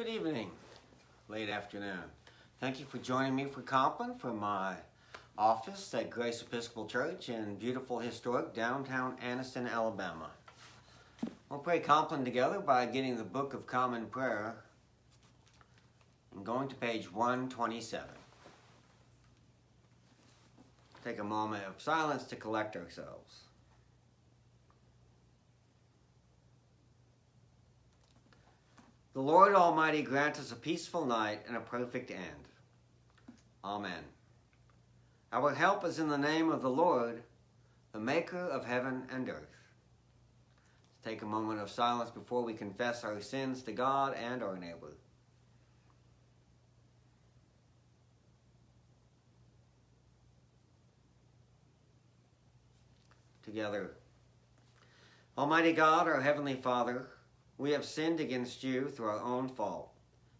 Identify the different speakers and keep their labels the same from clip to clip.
Speaker 1: Good evening, late afternoon. Thank you for joining me for Compline from my office at Grace Episcopal Church in beautiful historic downtown Anniston, Alabama. We'll pray Compline together by getting the Book of Common Prayer and going to page 127. Take a moment of silence to collect ourselves. The Lord Almighty grant us a peaceful night and a perfect end. Amen. Our help is in the name of the Lord, the maker of heaven and earth. Let's take a moment of silence before we confess our sins to God and our neighbor. Together. Almighty God, our Heavenly Father, we have sinned against you through our own fault,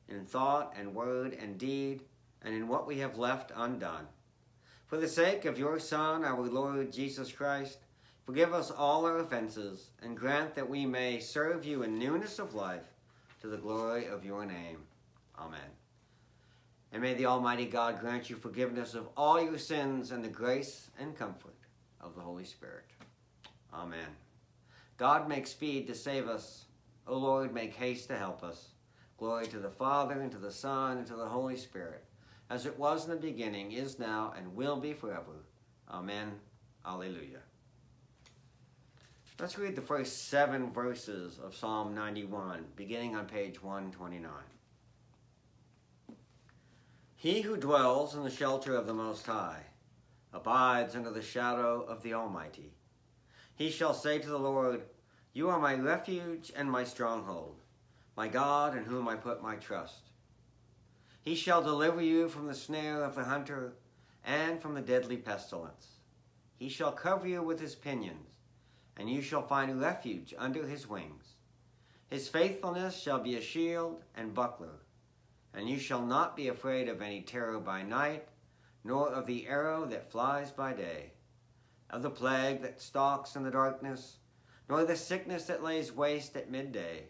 Speaker 1: in thought and word and deed, and in what we have left undone. For the sake of your Son, our Lord Jesus Christ, forgive us all our offenses, and grant that we may serve you in newness of life, to the glory of your name. Amen. And may the Almighty God grant you forgiveness of all your sins and the grace and comfort of the Holy Spirit. Amen. God make speed to save us O Lord, make haste to help us. Glory to the Father, and to the Son, and to the Holy Spirit, as it was in the beginning, is now, and will be forever. Amen. Alleluia. Let's read the first seven verses of Psalm 91, beginning on page 129. He who dwells in the shelter of the Most High abides under the shadow of the Almighty. He shall say to the Lord, you are my refuge and my stronghold, my God in whom I put my trust. He shall deliver you from the snare of the hunter and from the deadly pestilence. He shall cover you with his pinions, and you shall find refuge under his wings. His faithfulness shall be a shield and buckler, and you shall not be afraid of any terror by night, nor of the arrow that flies by day, of the plague that stalks in the darkness, nor the sickness that lays waste at midday.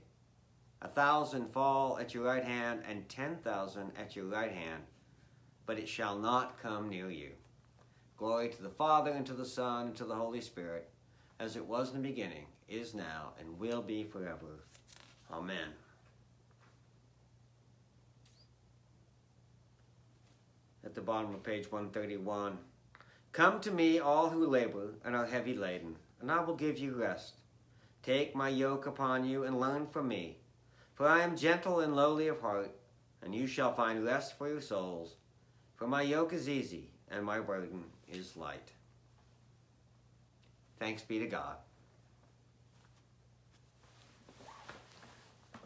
Speaker 1: A thousand fall at your right hand, and ten thousand at your right hand, but it shall not come near you. Glory to the Father, and to the Son, and to the Holy Spirit, as it was in the beginning, is now, and will be forever. Amen. At the bottom of page 131, Come to me, all who labor and are heavy laden, and I will give you rest. Take my yoke upon you and learn from me, for I am gentle and lowly of heart, and you shall find rest for your souls. For my yoke is easy and my burden is light. Thanks be to God.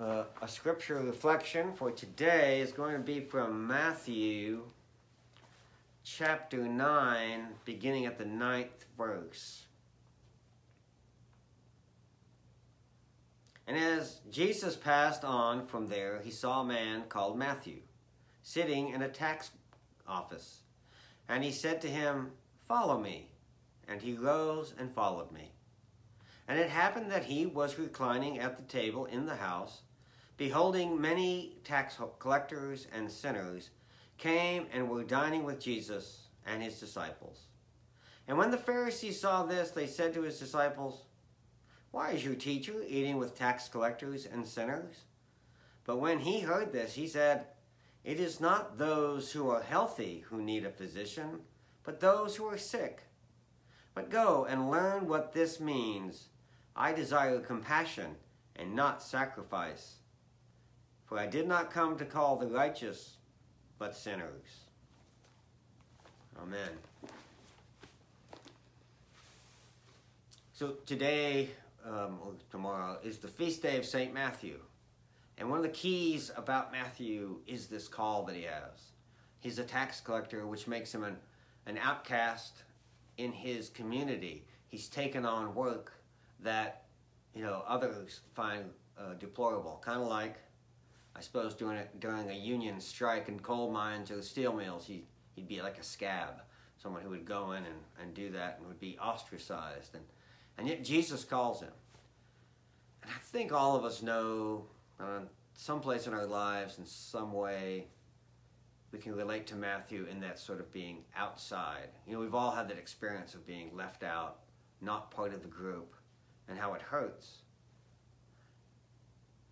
Speaker 1: Uh, a scripture reflection for today is going to be from Matthew chapter 9, beginning at the ninth verse. And as Jesus passed on from there, he saw a man called Matthew sitting in a tax office. And he said to him, Follow me. And he rose and followed me. And it happened that he was reclining at the table in the house, beholding many tax collectors and sinners came and were dining with Jesus and his disciples. And when the Pharisees saw this, they said to his disciples, why is your teacher eating with tax collectors and sinners? But when he heard this, he said, It is not those who are healthy who need a physician, but those who are sick. But go and learn what this means. I desire compassion and not sacrifice. For I did not come to call the righteous, but sinners. Amen. So today um, tomorrow, is the feast day of St. Matthew. And one of the keys about Matthew is this call that he has. He's a tax collector, which makes him an, an outcast in his community. He's taken on work that, you know, others find uh, deplorable. Kind of like, I suppose, during a, during a union strike in coal mines or the steel mills, he, he'd be like a scab, someone who would go in and, and do that and would be ostracized. And and yet Jesus calls him. And I think all of us know, uh, someplace in our lives, in some way, we can relate to Matthew in that sort of being outside. You know, we've all had that experience of being left out, not part of the group, and how it hurts.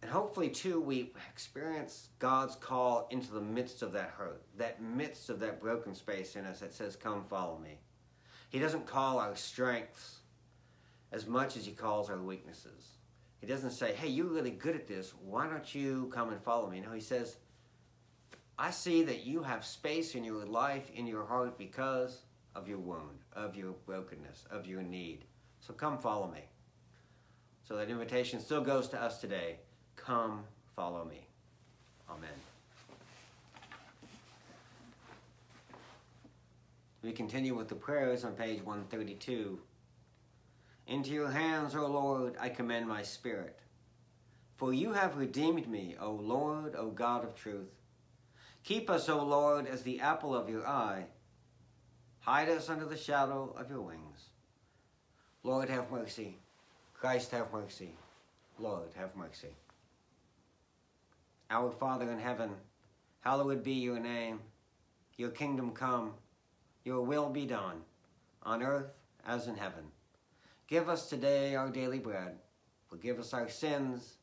Speaker 1: And hopefully, too, we experience God's call into the midst of that hurt, that midst of that broken space in us that says, Come follow me. He doesn't call our strengths as much as He calls our weaknesses. He doesn't say, Hey, you're really good at this. Why don't you come and follow me? No, He says, I see that you have space in your life, in your heart, because of your wound, of your brokenness, of your need. So come follow me. So that invitation still goes to us today. Come follow me. Amen. We continue with the prayers on page 132. Into your hands, O Lord, I commend my spirit. For you have redeemed me, O Lord, O God of truth. Keep us, O Lord, as the apple of your eye. Hide us under the shadow of your wings. Lord, have mercy. Christ, have mercy. Lord, have mercy. Our Father in heaven, hallowed be your name. Your kingdom come, your will be done, on earth as in heaven. Give us today our daily bread. Forgive us our sins,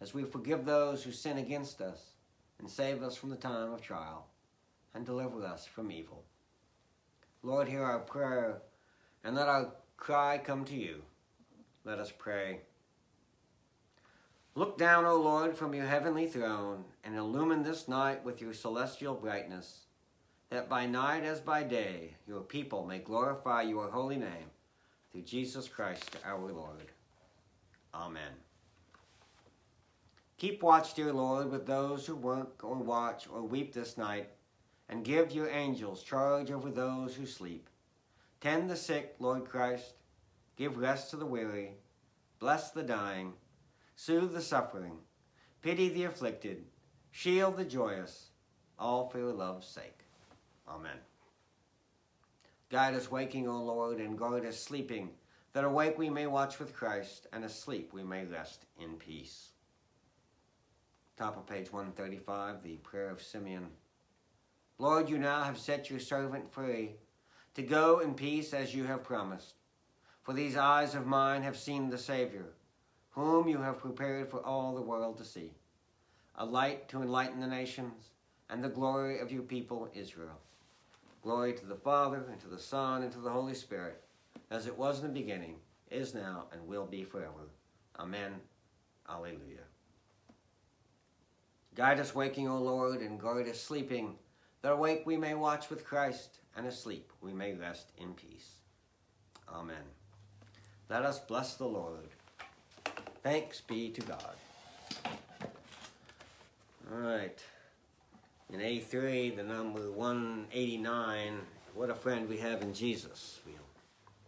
Speaker 1: as we forgive those who sin against us, and save us from the time of trial, and deliver us from evil. Lord, hear our prayer, and let our cry come to you. Let us pray. Look down, O Lord, from your heavenly throne, and illumine this night with your celestial brightness, that by night as by day your people may glorify your holy name, through Jesus Christ our Lord. Amen. Keep watch, dear Lord, with those who work or watch or weep this night, and give your angels charge over those who sleep. Tend the sick, Lord Christ, give rest to the weary, bless the dying, soothe the suffering, pity the afflicted, shield the joyous, all for your love's sake. Amen. Guide us waking, O Lord, and guard us sleeping, that awake we may watch with Christ, and asleep we may rest in peace. Top of page 135, the prayer of Simeon. Lord, you now have set your servant free to go in peace as you have promised. For these eyes of mine have seen the Savior, whom you have prepared for all the world to see, a light to enlighten the nations, and the glory of your people Israel. Glory to the Father, and to the Son, and to the Holy Spirit, as it was in the beginning, is now, and will be forever. Amen. Alleluia. Guide us waking, O Lord, and guard us sleeping, that awake we may watch with Christ, and asleep we may rest in peace. Amen. Let us bless the Lord. Thanks be to God. All right. In A3, the number 189, what a friend we have in Jesus. We'll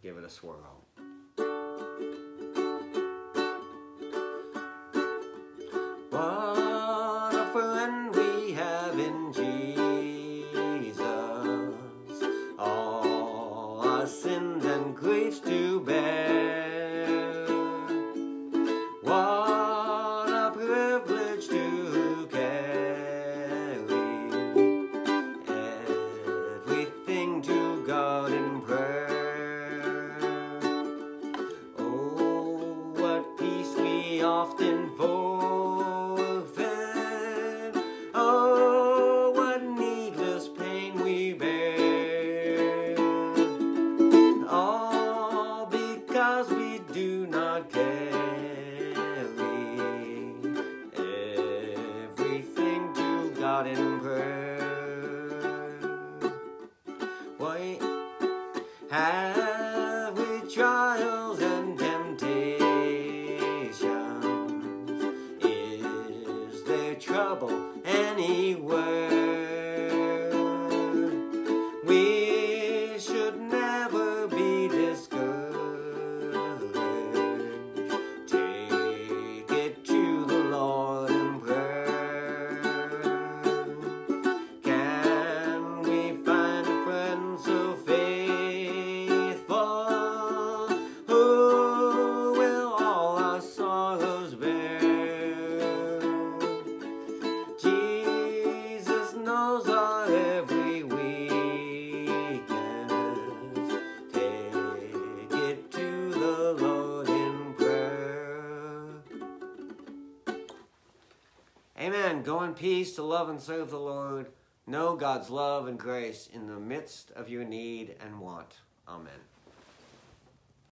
Speaker 1: give it a swirl. Peace to love and serve the Lord. Know God's love and grace in the midst of your need and want. Amen.